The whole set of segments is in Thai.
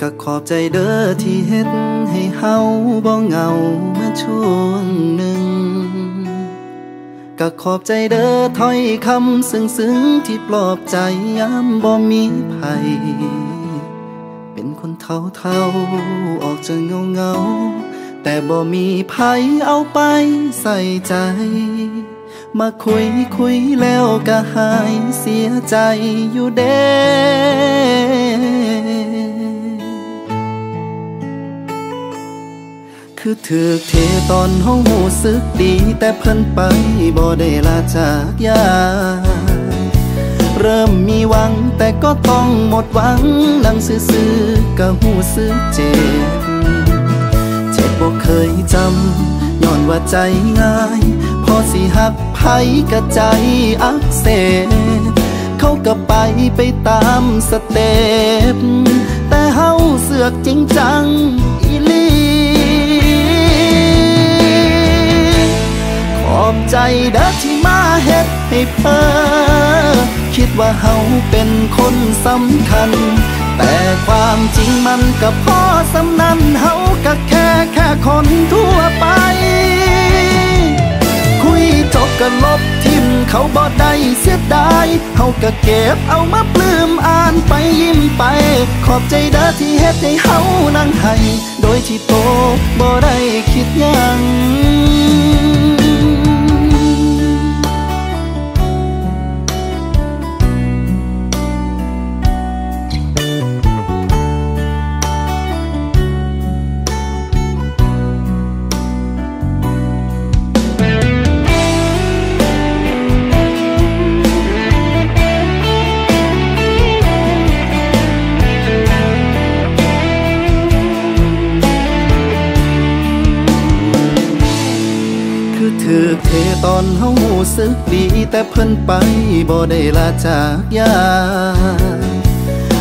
ก็ขอบใจเด้อที่เฮ็ดให้เฮาบ่เหงามาช่วงหนึ่งก็ขอบใจเด้อถ้อยคำซึ้งซึ้งที่ปลอบใจยามบ่มีภัย เป็นคนเท่าเท่าออกจะเงาเงาแต่บ่มีภัยเอาไปใส่ใจ มาคุยคุยแล้วก็หายเสียใจอยู่เด้ คือถือเทตอนห้องหูสึกดี แต่เพิ่นไปบ่ได้ลาจากยา เริ่มมีหวังแต่ก็ต้องหมดหวังนั่งซื่อๆก็หูสึกเจ็บ เจ็บบ่เคยจำย้อนว่าใจง่าย พอสิหักไผกะใจอักเสบเขาก็ไปไปตามสเต็ปแต่เฮาเสือกจริงจังอี ใจเด้อที่มาเฮ็ดให้เพ้อคิดว่าเฮาเป็นคนสำคัญ แต่ความจริงมันก็พอสำนันเฮาก็แค่แค่คนทั่วไป คุยจบก็ลบทิมเขาบ่ได้เสียดายเฮาก็เก็บเอามาปลื้มอ่านไปยิ้มไป ขอบใจเด้อที่เฮ็ดให้เฮานั่งห้โเทตอนเฮาหูสึกดีแต่เพิ่นไปบ่ได้ลาจากยา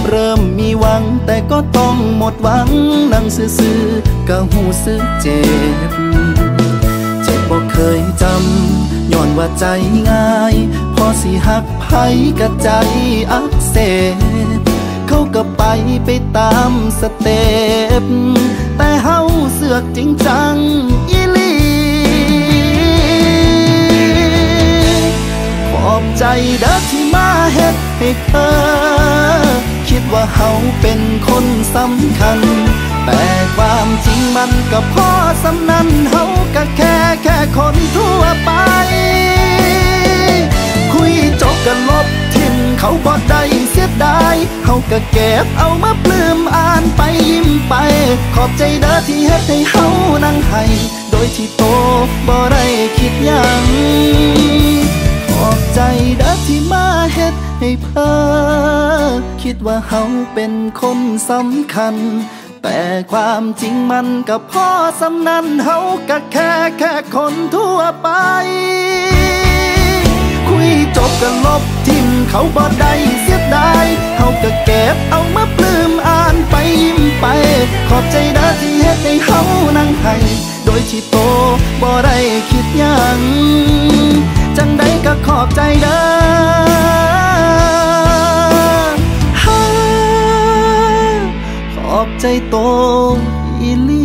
เริ่มมีหวังแต่ก็ต้องหมดหวังนั่งซื่อๆก็หูสึกเจ็บ เจ็บบ่เคยจำย้อนว่าใจง่าย พอสิหักไผกะใจอักเสบเขาก็ไปไปตามสเต็ปแต่เฮาเสือกจริงจัง ใจเด้อที่มาเฮ็ดให้เธอ คิดว่าเฮาเป็นคนสำคัญ แต่ความจริงมันก็พอสำนันเฮาก็แค่แค่คนทั่วไป คุยจบกันลบทิมเขาบ่ได้เสียดายเฮาก็เก็บเอามาปลื้มอ่านไปยิ้มไป ขอบใจเด้อที่เฮ็ดให้เฮานั่งให้โดยที่โตบ่ได้คิดยัง ให้เพ้อคิดว่าเฮาเป็นคนสำคัญ แต่ความจริงมันก็พ่อสำนันเฮาก็แค่แค่คนทั่วไป คุยจบก็ลบทิมเขาบ่ได้เสียดายเฮาก็เก็บเอามาปลื้มอ่านไปยิ้มไป ขอบใจเด้อที่เฮ็ดให้เฮานั่งให้โดยที่โตบ่ได้คิดยังจังใดก็ขอบใจเด้อ 再多一粒。